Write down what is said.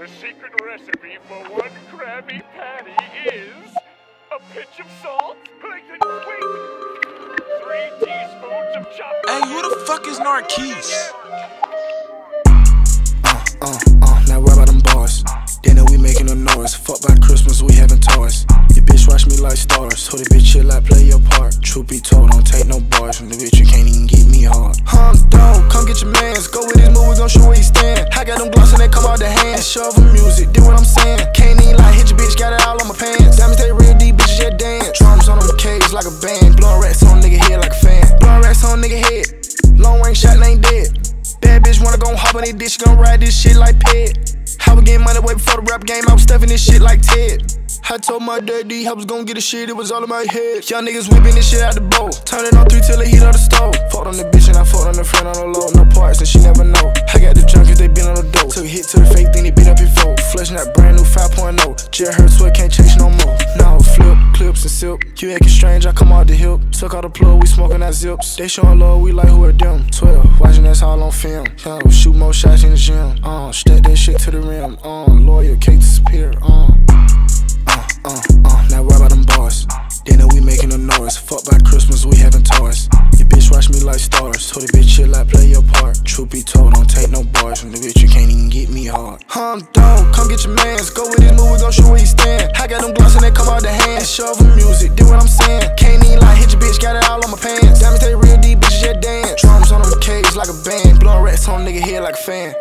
The secret recipe for one Krabby Patty is a pinch of salt, Plankton, wait, three teaspoons of chopped. Hey, who the fuck is Narquise? Uh, uh, uh, now where about them bars? Dinner we making no noise. Fuck by Christmas, we having toys. Your bitch watch me like stars. Hold the bitch chill like play your part. Truth be told, don't take no bars from the bitch, you can't even get me hard. Huh, and the hand. Shovel Music, do what I'm saying. Can't even like hit your bitch, got it all on my pants. Diamonds, they real deep, bitches, yeah, dance. Drums on them cages like a band. Blowing rats on nigga head like a fan. Blowing rats on nigga head. Long range shot, ain't dead. Bad bitch wanna go hop on this dish, gon' ride this shit like pet. I was getting money way before the rap game, I was stuffing this shit like Ted. I told my daddy I was gon' get a shit, it was all in my head. Young niggas whipping this shit out the bowl. Turn it on three till it heat on the stove. Fought on the Took a hit to the fake, then they beat up his vote. Fleshing that brand new 5.0. Jet hurt so can't chase no more. Now flip, clips and silk. You acting strange, I come out the hip. Took out the plug, we smoking that zips. They showing love, we like who are them. 12, watching us all on film. We shoot more shots in the gym. Uh, stack that shit to the rim. Uh, loyal, cake disappear. Take no bars from the bitch, you can't even get me hard. Hum dog, come get your mans. Go with this move, we gon' show where he stand. I got them gloss and they come out the hand. Shovel Music, do what I'm saying. Can't even like hit your bitch, got it all on my pants. Diamonds, they real deep, bitches, yeah, dance. Drums on them cages like a band. Blowing rats on nigga head like a fan.